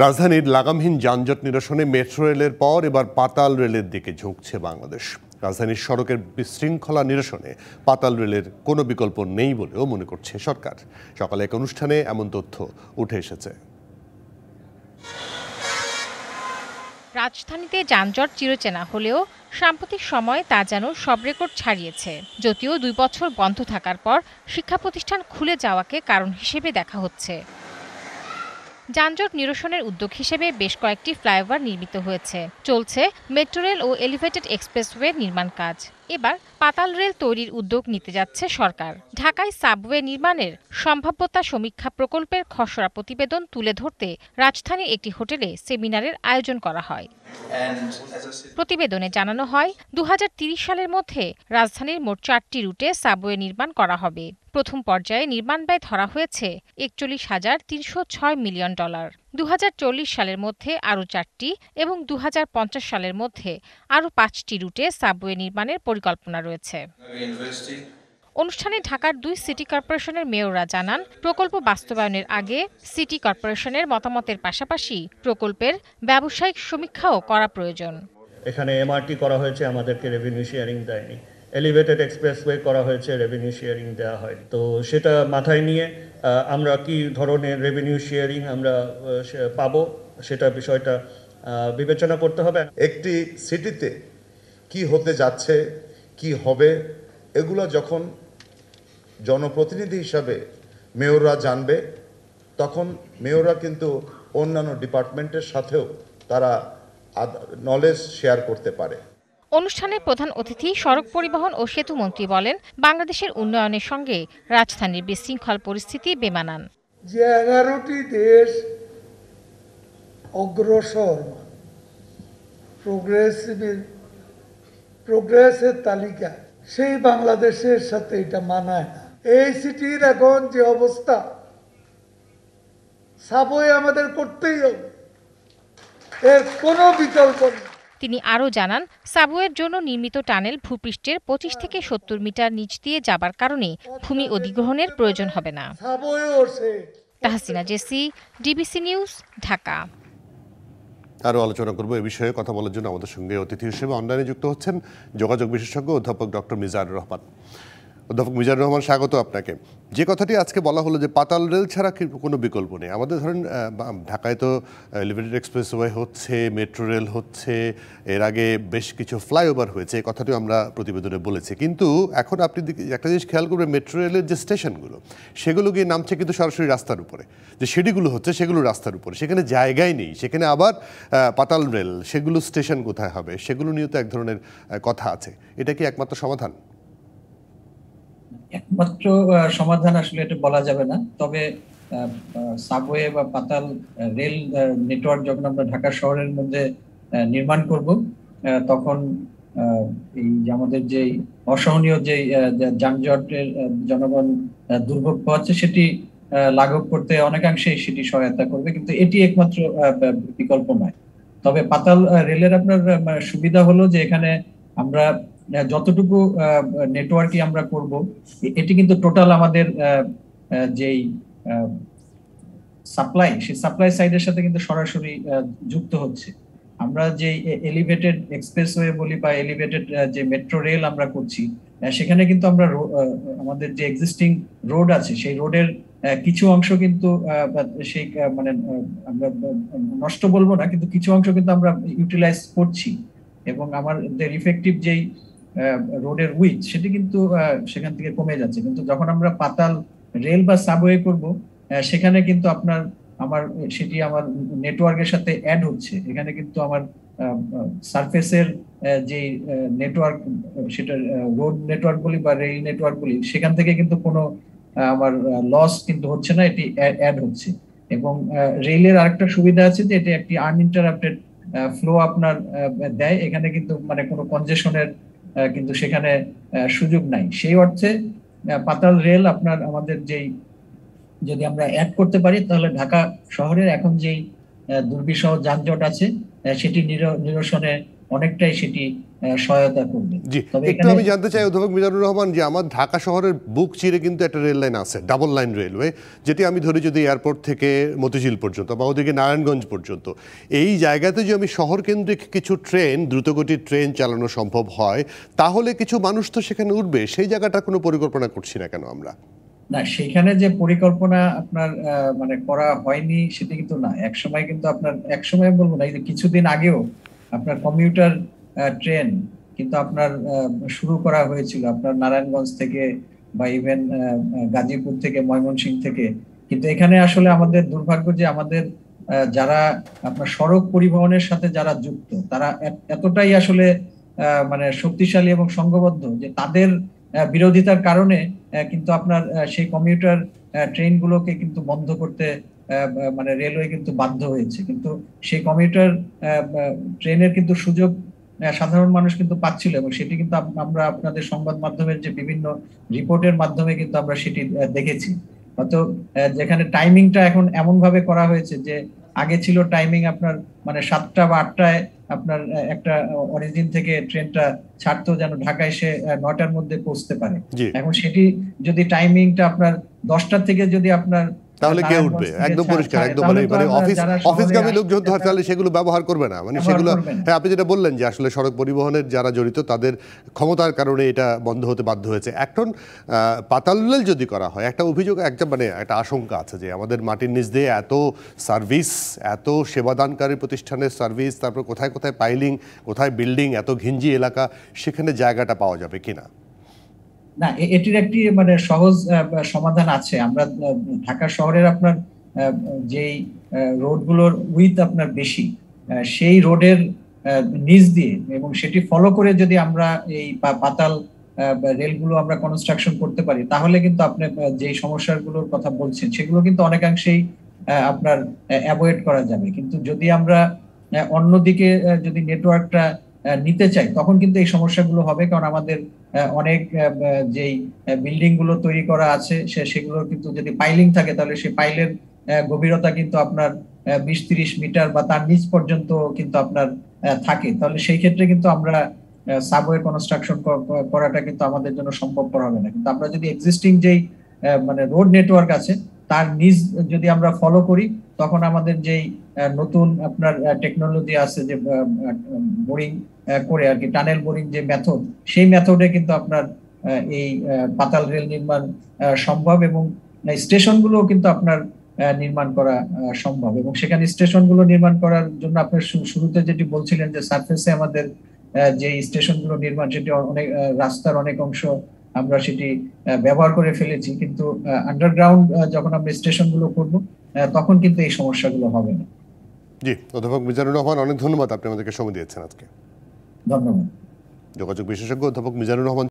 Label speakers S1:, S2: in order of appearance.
S1: রাজধানীর লাগামহীন যানজট নিরসনে মেট্রো রেলের পর এবার পাতাল রেলের দিকে ঝুঁকছে বাংলাদেশ। রাজধানীর সড়কের বিশৃঙ্খলা নিরসনে পাতাল রেলের কোনো বিকল্প নেই বলেও মনে করছে সরকার। সকালে এক অনুষ্ঠানে এমন তথ্য উঠে এসেছে।
S2: রাজধানীতে যানজট চিরচেনা হলেও সাম্প্রতিক সময়ে তা যেন সব রেকর্ড ছাড়িয়েছে। যদিও দুই বছর বন্ধ থাকার পর শিক্ষা প্রতিষ্ঠান খুলে যাওয়াকে কারণ হিসেবে দেখা হচ্ছে। যানজট নিরসনের উদ্যোগ হিসেবে বেশ কয়েকটি ফ্লাইওভার নির্মিত হয়েছে। চলছে মেট্রো রেল ও এলিভেটেড এক্সপ্রেসওয়ে নির্মাণ কাজ। এবার পাতাল রেল তৈরির উদ্যোগ নিতে যাচ্ছে সরকার। ঢাকায় সাবওয়ে নির্মাণের সম্ভাব্যতা সমীক্ষা প্রকল্পের খসড়া প্রতিবেদন তুলে ধরতে রাজধানীর একটি হোটেলে সেমিনারের আয়োজন করা হয়। প্রতিবেদনে জানানো হয় দু সালের মধ্যে রাজধানীর মোট চারটি রুটে সাবওয়ে নির্মাণ করা হবে। প্রথম পর্যায়ে নির্মাণ ব্যয় ধরা হয়েছে একচল্লিশ হাজার তিনশো ছয় মিলিয়ন ডলার। দুহাজার চল্লিশ সালের মধ্যে আরও চারটি এবং দু হাজার পঞ্চাশ সালের মধ্যে আরও পাঁচটি রুটে সাবওয়ে নির্মাণের পরিকল্পনা রয়েছে। অনুষ্ঠানে ঢাকার দুই সিটি কর্পোরেশনের মেয়ররা জানান, প্রকল্প বাস্তবায়নের আগে সিটি কর্পোরেশনের মতামতের পাশাপাশি প্রকল্পের ব্যবসায়িক সমীক্ষাও করা প্রয়োজন।
S3: এখানে এমআরটি করা হয়েছে, আমাদেরকে রেভিনিউ শেয়ারিং দেয়নি। এলিভেটেড এক্সপ্রেসওয়ে করা হয়েছে রেভিনিউ শেয়ারিং দেওয়া হয়। তো সেটা মাথায় নিয়ে আমরা কি ধরনের রেভিনিউ শেয়ারিং আমরা পাবো সেটা বিষয়টা বিবেচনা করতে হবে।
S4: একটি সিটিতে কি হতে যাচ্ছে, কি হবে, এগুলো যখন জনপ্রতিনিধি হিসাবে মেয়ররা জানবে, তখন মেয়ররা কিন্তু অন্যান্য ডিপার্টমেন্টের সাথেও তারা নলেজ শেয়ার করতে পারে।
S2: অনুষ্ঠানে প্রধান অতিথি সড়ক পরিবহন ও সেতু মন্ত্রী বলেন, বাংলাদেশের উন্নয়নের সঙ্গে রাজধানীর বিশৃঙ্খল পরিস্থিতি বেমানান।
S5: যে এগারোটি দেশ অগ্রসর প্রোগ্রেসের তালিকা, সেই বাংলাদেশের সাথে এটা মানায় না। এই সিটির এখন যে অবস্থা, সাবওয়ে আমাদের করতেই হবে। এর কোনো বিকল্প নেই।
S2: তিনি আরও জানান সাবওয়ের জন্য নির্মিত টানেল ভূপৃষ্ঠের পঁচিশ থেকে সত্তর মিটার নিচ দিয়ে যাবার কারণে ভূমি অধিগ্রহণের প্রয়োজন হবে না। Tahsina JC DBC news Dhaka.
S1: আরও আলোচনা করব এ বিষয়ে কথা বলার জন্য আমাদের সঙ্গে অতিথি হিসেবে অনলাইনে যুক্ত হচ্ছেন যোগাযোগ বিশেষজ্ঞ অধ্যাপক ডক্টর মিজানুর রহমান। অধ্যাপক মিজানুর রহমান, স্বাগত আপনাকে। যে কথাটি আজকে বলা হলো যে পাতাল রেল ছাড়া কোনো বিকল্প নেই। আমাদের ধরেন ঢাকায় তো এলিভেটেড এক্সপ্রেসওয়ে হচ্ছে মেট্রো রেল হচ্ছে, এর আগে বেশ কিছু ফ্লাইওভার হয়েছে, এই কথাটিও আমরা প্রতিবেদনে বলেছি। কিন্তু এখন আপনি একটা জিনিস খেয়াল করবেন মেট্রো রেলের যে স্টেশনগুলো, সেগুলো গিয়ে নামছে কিন্তু সরাসরি রাস্তার উপরে। যে সিঁড়িগুলো হচ্ছে, সেগুলো রাস্তার উপরে। সেখানে জায়গাই নেই। সেখানে আবার পাতাল রেল, সেগুলো স্টেশন কোথায় হবে? সেগুলো নিয়ে তো এক ধরনের কথা আছে। এটা কি একমাত্র সমাধান?
S6: একমাত্র সমাধান আসলে এটা বলা যাবে না। তবে সাবওয়ে বা পাতাল রেল নেটওয়ার্ক যখন আমরা ঢাকা শহরের মধ্যে নির্মাণ করব তখন এই যে আমাদের যে অসহনীয় যে যানজটের জনগণ দুর্ভোগ পাচ্ছে সেটি লাঘব করতে অনেকাংশে সেটি সহায়তা করবে। কিন্তু এটি একমাত্র বিকল্প নয়। তবে পাতাল রেলের আপনার সুবিধা হলো যে এখানে আমরা যতটুকু নেটওয়ার্কই আমরা করব, এটি কিন্তু টোটাল আমাদের যেই সাপ্লাই সেই সাপ্লাই সাইডের সাথে কিন্তু সরাসরি যুক্ত হচ্ছে। আমরা যে এলিভেটেড এক্সপ্রেসওয়ে বলি বা এলিভেটেড যে মেট্রো রেল আমরা করছি সেখানে কিন্তু আমরা আমাদের যে এক্সিস্টিং রোড আছে, সেই রোডের কিছু অংশ কিন্তু সেই মানে আমরা নষ্ট বলব না, কিন্তু কিছু অংশ কিন্তু আমরা ইউটিলাইজ করছি। এবং আমাদের ইফেক্টিভ যেই রোডের উইথ সেটি কিন্তু সেখান থেকে কমে যাচ্ছে। কিন্তু যখন আমরা পাতাল রেল বা সাবওয়ে করব সেখানে কিন্তু আপনার, আমার, সেটি আমার নেটওয়ার্কের সাথে অ্যাড হচ্ছে। এখানে কিন্তু আমার সারফেসের যে নেটওয়ার্ক সেটা রোড নেটওয়ার্ক বলি বা রেল নেটওয়ার্ক বলি, সেখান থেকে কিন্তু কোনো আমার লস কিন্তু হচ্ছে না, এটি অ্যাড হচ্ছে। এবং রেলের আরেকটা সুবিধা আছে যে, এটি একটি আনইন্টারাপ্টেড ফ্লো আপনার দেয়। এখানে কিন্তু মানে কোনো কনজেশনের কিন্তু সেখানে সুযোগ নাই। সেই অর্থে পাতাল রেল আপনার, আমাদের যেই, যদি আমরা অ্যাড করতে পারি, তাহলে ঢাকা শহরের এখন যেই দুর্বিষহ যানজট আছে সেটি নিরসনে অনেকটাই সেটি সহায়তা করবে।
S1: জি একটু আমি জানতে চাই অধ্যাপক মিজানুর রহমান যে আমার ঢাকা শহরের বুক চিরে কিন্তু একটা রেল লাইন আছে ডাবল লাইন রেলওয়ে যেটি আমি ধরি যদি এয়ারপোর্ট থেকে মতিঝিল পর্যন্ত বা ওদিকে নারায়ণগঞ্জ পর্যন্ত। এই জায়গাতে যদি আমি শহর কেন্দ্রিক কিছু ট্রেন দ্রুতগতির ট্রেন চালানো সম্ভব হয় তাহলে কিছু মানুষ তো সেখানে উঠবে সেই জায়গাটা কোনো পরিকল্পনা করছি না কেন আমরা?
S6: না সেখানে যে পরিকল্পনা আপনার মানে করা হয়নি সেটা কিন্তু না। এক সময় কিন্তু আপনার এক সময় বলব না কিছুদিন আগেও আপনার কমিউটার ট্রেন কিন্তু আপনার শুরু করা হয়েছিল আপনার নারায়ণগঞ্জ থেকে বা ইভেন গাজীপুর থেকে, ময়মনসিংহ থেকে। কিন্তু এখানে আসলে আমাদের দুর্ভাগ্য যে আমাদের যারা আপনার সড়ক পরিবহনের সাথে যারা যুক্ত, তারা এতটাই আসলে মানে শক্তিশালী এবং সংঘবদ্ধ যে তাদের বিরোধিতার কারণে কিন্তু আপনার সেই কমিউটার ট্রেনগুলোকে কিন্তু বন্ধ করতে মানে রেলওয়ে কিন্তু বাধ্য হয়েছে। কিন্তু সেই কমিউটার ট্রেনের কিন্তু সুযোগ সাধারণ মানুষ কিন্তু পাচ্ছিল এবং সেটি কিন্তু আমরা আপনাদের সংবাদ মাধ্যমের যে বিভিন্ন রিপোর্টের মাধ্যমে কিন্তু আমরা সেটি দেখেছি। হয়তো যেখানে টাইমিংটা এখন এমন ভাবে করা হয়েছে যে আগে ছিল টাইমিং আপনার মানে সাতটা বা আটটায় আপনার একটা অরিজিন থেকে ট্রেনটা ছাড়তো যেন ঢাকা এসে নটার মধ্যে পৌঁছতে পারে। এখন সেটি যদি টাইমিংটা আপনার দশটার থেকে যদি আপনার
S1: তাহলে কে উঠবে? একদম পরিষ্কার একদম
S6: তাহলে
S1: মানে মানে অফিস অফিসগামী লোকজন ধর তাহলে সেগুলো ব্যবহার করবে না। মানে সেগুলো হ্যাঁ আপনি যেটা বললেন যে আসলে সড়ক পরিবহনের যারা জড়িত তাদের ক্ষমতার কারণে এটা বন্ধ হতে বাধ্য হয়েছে। এখন আহ, পাতাল যদি করা হয় একটা অভিযোগ একটা মানে একটা আশঙ্কা আছে যে আমাদের মাটির নিচ দিয়ে এত সার্ভিস এত সেবাদানকারী প্রতিষ্ঠানের সার্ভিস তারপর কোথায় কোথায় পাইলিং কোথায় বিল্ডিং এত ঘিঞ্জি এলাকা সেখানে জায়গাটা পাওয়া যাবে কিনা?
S6: না এটির একটি মানে সহজ সমাধান আছে। আমরা ঢাকা শহরের আপনার যেই রোডগুলোর উইথ আপনার বেশি সেই রোডের নিচ দিয়ে এবং সেটি ফলো করে যদি আমরা এই পাতাল রেলগুলো আমরা কনস্ট্রাকশন করতে পারি, তাহলে কিন্তু আপনি যেই সমস্যাগুলোর কথা বলছেন, সেগুলো কিন্তু অনেকাংশেই আপনার অ্যাভয়েড করা যাবে। কিন্তু যদি আমরা অন্যদিকে যদি নেটওয়ার্কটা নিতে চাই, তখন কিন্তু এই সমস্যাগুলো হবে। কারণ আমাদের অনেক যেই বিল্ডিংগুলো তৈরি করা আছে, সে, সেগুলো কিন্তু যদি পাইলিং থাকে, তাহলে সেই পাইলের গভীরতা কিন্তু আপনার বিশ তিরিশ মিটার বা তার নিচ পর্যন্ত কিন্তু আপনার থাকে। তাহলে সেই ক্ষেত্রে কিন্তু আমরা সাবওয়ে কনস্ট্রাকশন করাটা কিন্তু আমাদের জন্য সম্ভবপর হবে না। কিন্তু আমরা যদি এক্সিস্টিং যেই মানে রোড নেটওয়ার্ক আছে তার নিজ যদি আমরা ফলো করি, তখন আমাদের যেই নতুন আপনার টেকনোলজি আছে যে বোরিং করে আর কি টানেল বোরিং যে মেথড সেই মেথডে কিন্তু আপনার এই পাতাল রেল নির্মাণ সম্ভব এবং স্টেশনগুলো কিন্তু আপনার নির্মাণ করা সম্ভব এবং সেখানে স্টেশনগুলো নির্মাণ করার জন্য আপনার শুরুতে যেটি বলছিলেন যে সার্ফেসে আমাদের যে স্টেশনগুলো নির্মাণ, সেটি অনেক রাস্তার অনেক অংশ আমরা সেটি ব্যবহার করে ফেলেছি। কিন্তু আন্ডারগ্রাউন্ড যখন আমরা স্টেশনগুলো করব তখন কিন্তু এই সমস্যাগুলো হবে না।
S1: জি অধ্যাপক মিজানুর রহমান অনেক ধন্যবাদ আপনি আমাদেরকে সময় দিয়েছেন আজকে।
S6: ধন্যবাদ।
S1: যোগাযোগ বিশেষজ্ঞ অধ্যাপক মিজানুর রহমান